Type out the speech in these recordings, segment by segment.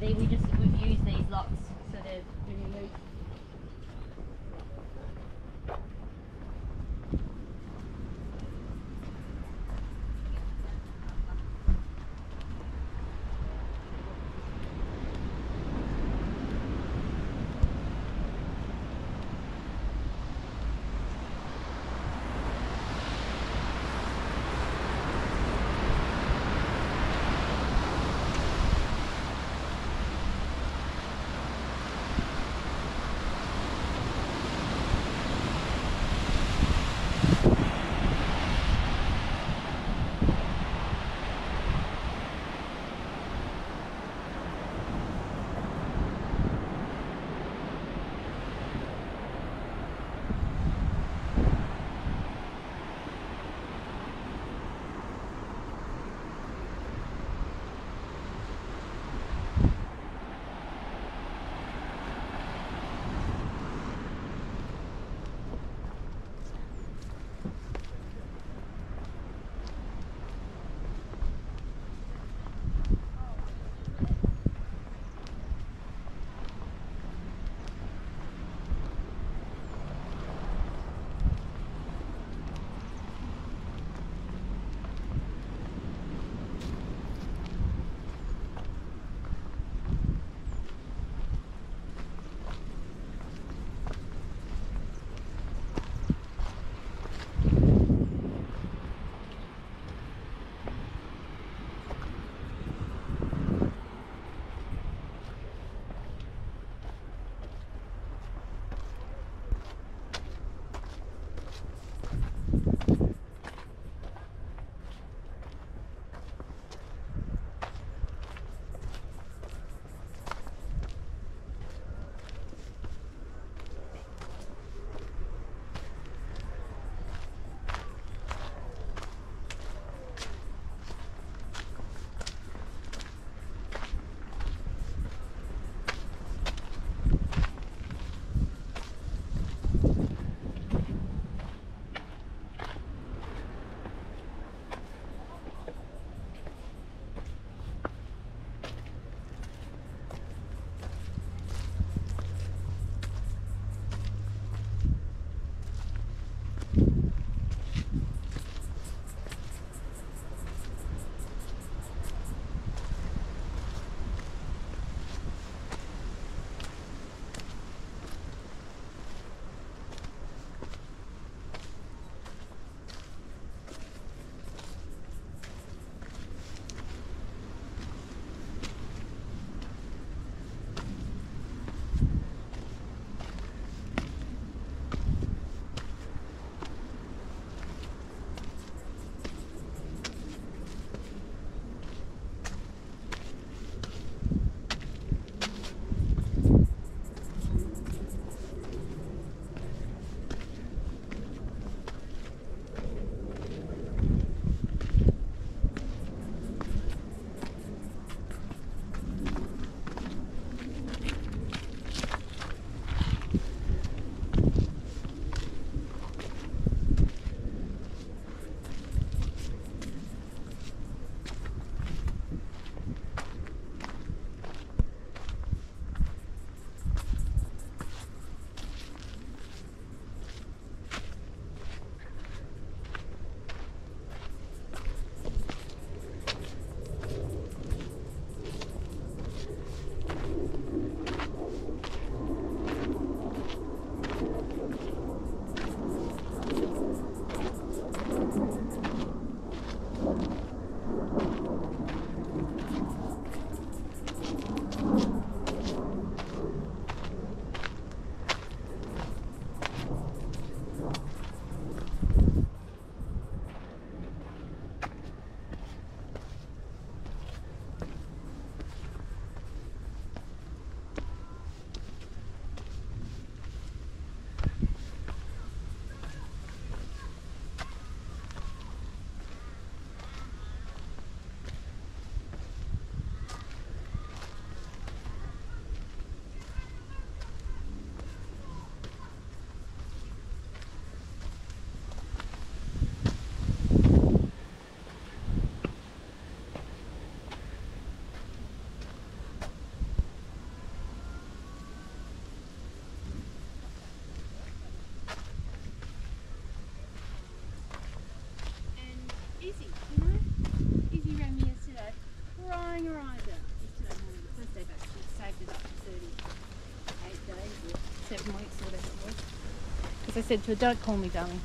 They, we just dyeing Because I said to her, don't call me darling.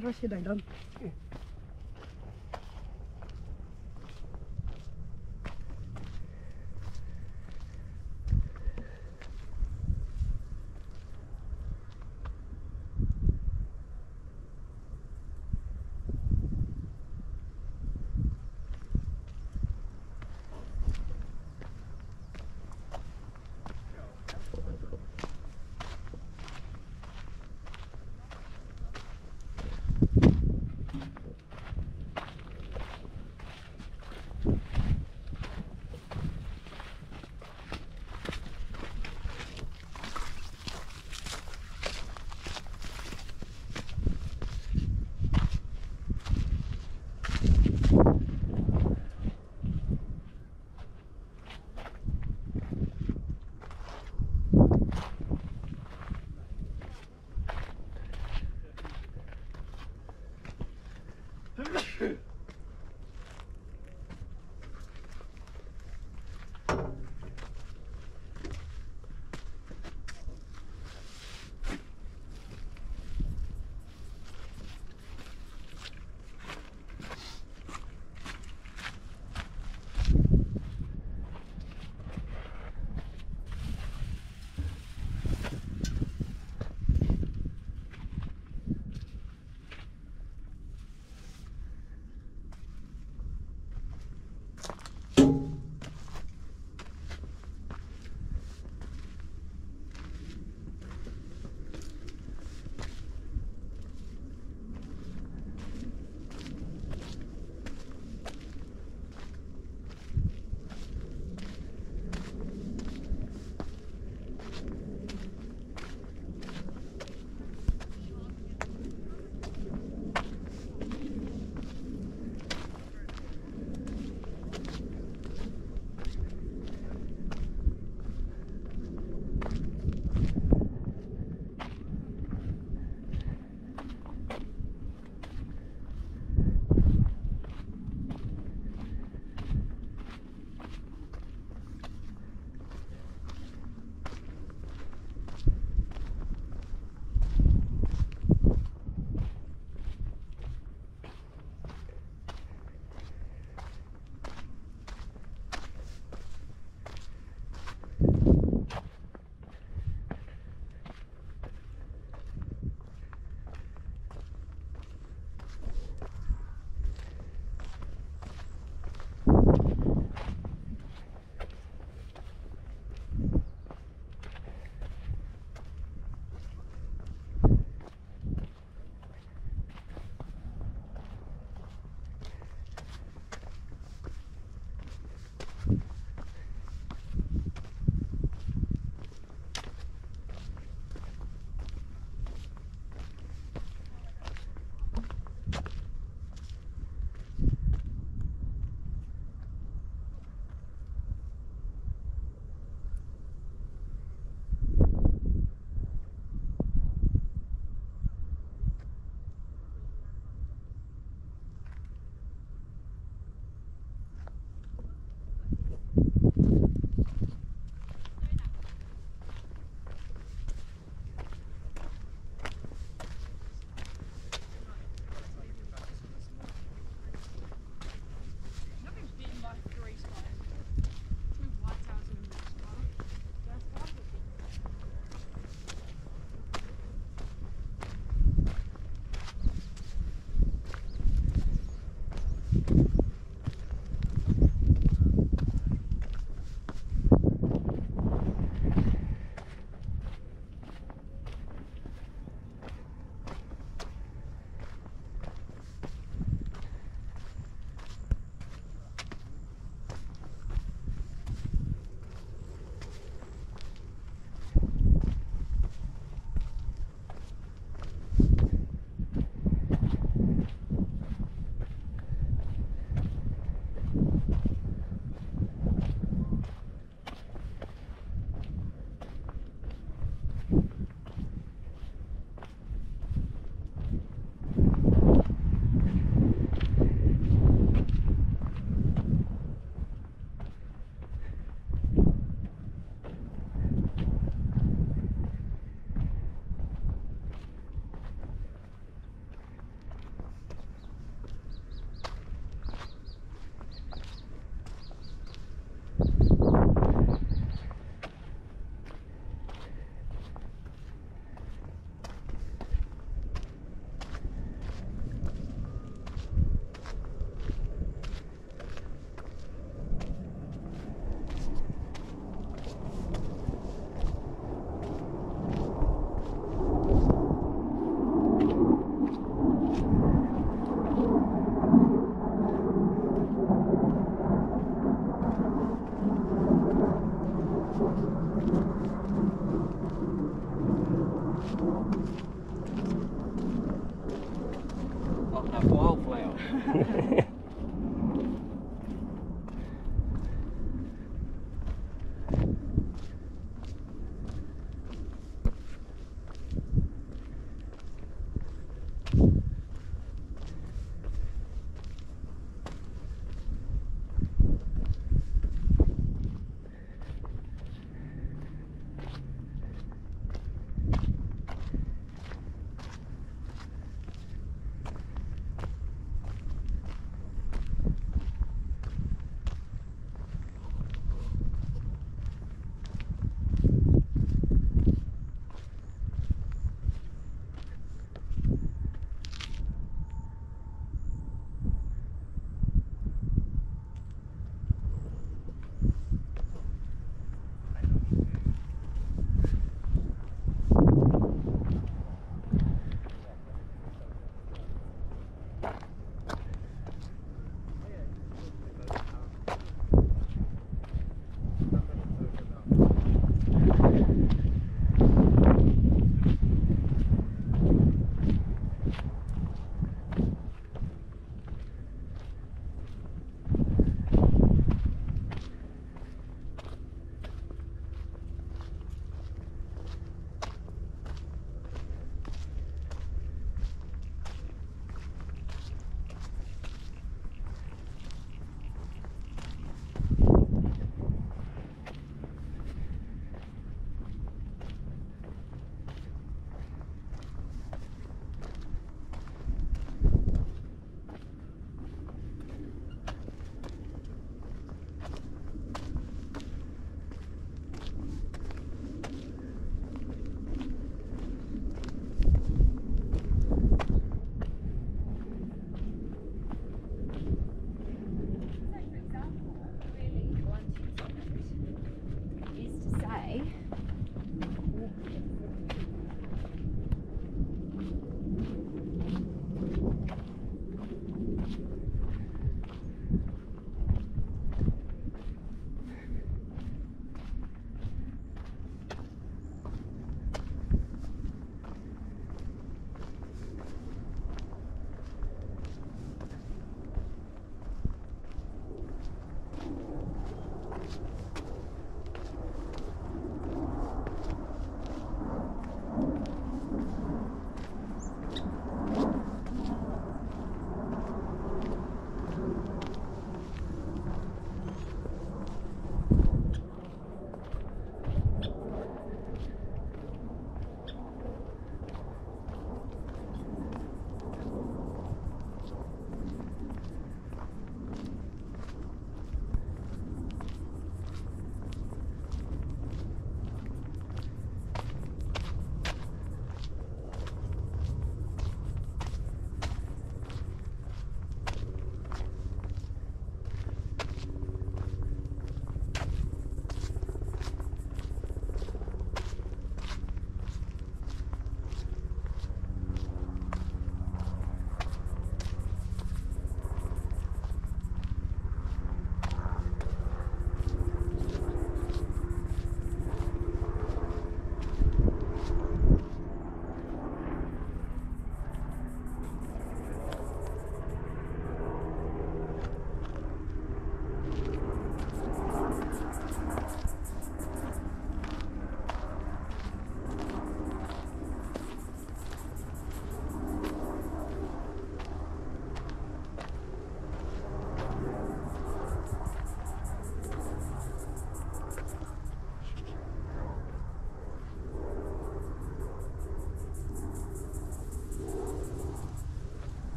właśnie najdan.